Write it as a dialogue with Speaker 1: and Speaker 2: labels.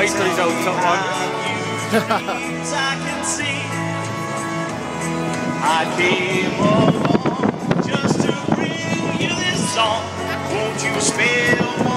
Speaker 1: wait till his old top one.
Speaker 2: I can see. I came along just to bring you this song. Won't you spell